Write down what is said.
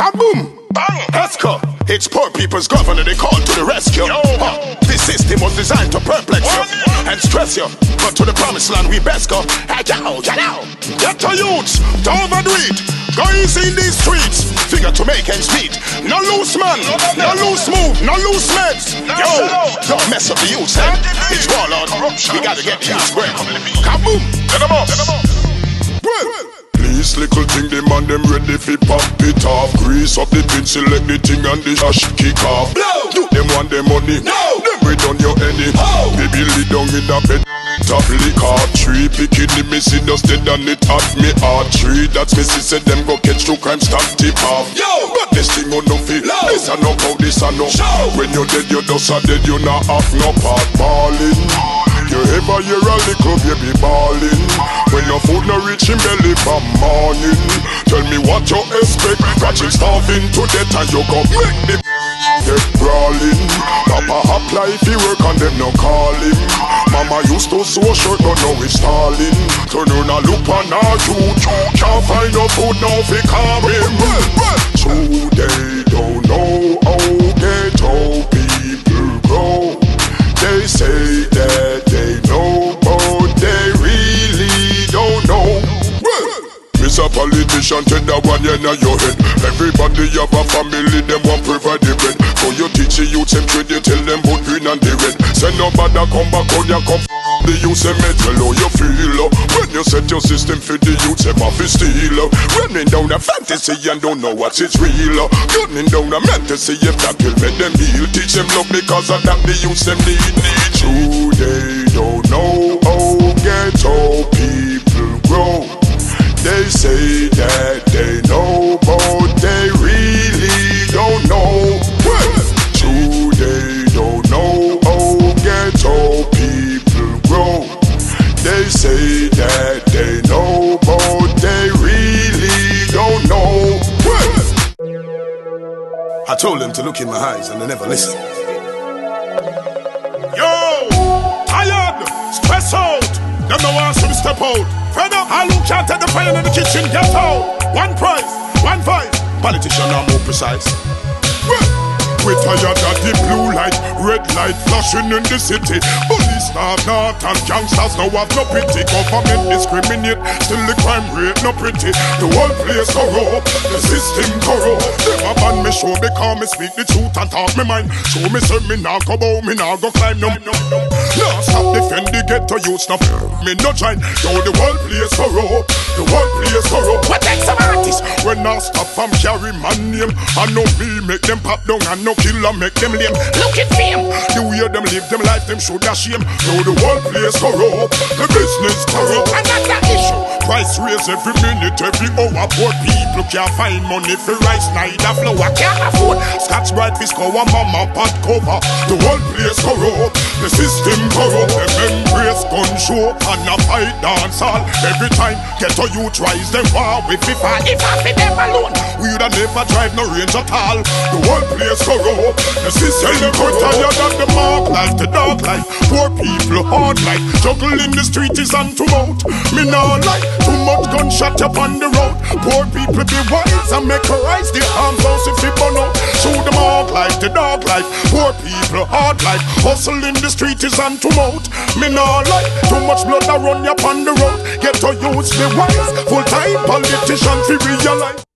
Kaboom! Bang! Esco! It's poor people's governor, they call to the rescue. Yo. Huh. This system was designed to perplex you and stress you. But to the promised land, we best go. Hey, yo, get out! Get to youths! Don't overdo it! Go easy in these streets. Figure to make ends meet. No loose man, no loose move, no loose meds. Yo, don't mess up the youths, eh? It's warlord. We gotta get the youths bread. Kaboom! Get them up! Well. This little thing, them man them ready fi pop it off. Grease up the pin, select the thing and the ash kick off. Blow. You them want them money, No. them we done your any. Oh. Baby lay down in a bed. Top lick hard tree, picking the missing dust dead and it at me hard tree. That's me see said them go catch two crime stop tip off. Yo. but this thing on no feel. Low. This a no how this a no. Show. When you dead, you dust a dead, you not have no part balling. You ever hear a little baby bawling? When your food no reach him belly from morning. Tell me what you expect. Catch him starving to death and you go make the get brawling. Papa apply if he work and them no call him Mama used to sew shirt but now it's stalling. Turn on a look on choo choo Can't find no food now fi calm him True one your head Everybody have a family, them want provide the bread So you teach the youth them trade, you tell them about green and the red Say nobody come back on ya come the youth them met, well how you feel uh. When you set your system for the youth them off is steal uh. Running down a fantasy and don't know what is real uh. Gunning down a fantasy if that will make them heal Teach them love because of that the youth them need, need True, they don't know how ghetto told them to look in my eyes and they never listen. Yo, tired, stress out. Them no want some step out. Fed up, all who can't the fire in the kitchen, get out. One price, one fight. Politician are more precise. We tired of the blue light, red light flashing in the city. Police not not and gangsters now have no pity. Government discriminate, still the crime rate no pretty. The whole place corrupt, the system corrupt. Them a ban me show because me speak the truth and talk me mind. Show me say me nah go bow, me nah go climb no. no, no. Nah stop defend the ghetto youth, no me no join. Yo the whole place corrupt, the whole place corrupt. What take some artists when I stop from carry my name? I know me make them pop down and no killer make them lame. Look at fame, the way them live them life them should a shame. Yo the whole place corrupt, the business corrupt, and that's the issue. Price raise every minute, every hour. Poor people can't find money for rice, neither flour can't afford. Scotch Brite fish cover, mama pot cover. The whole place corrupt, the system corrupt. Them embrace gun show and a fight dance all. Every time get a youth rise, them war with the. If I them alone, we'd have never drive no range at all. The whole place corrupt, the system corrupt. Tired of the mark the dark life. Poor people hard life, juggle in the street is on to mouth. Me nah like too much gunshot up on the road. Poor people be wise and make rise. The arms house if you burn out. Show them all life, the dark life. Poor people hard life, hustle in the street is on to mouth. Me nah like too much blood that run up on the road. Get to use the wise, full time politicians to realize.